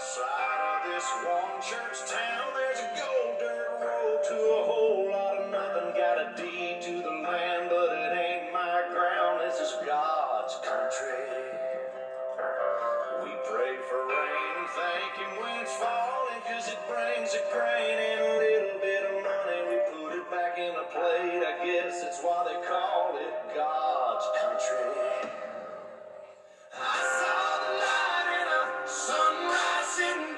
Sarah this one church town, there's a gold dirt road to a whole lot of nothing. Got a deed to the land, but it ain't my ground. This is God's country. We pray for rain, thank Him when it's falling, cause it brings a grain and a little bit of money. We put it back in the plate, I guess that's why they call it in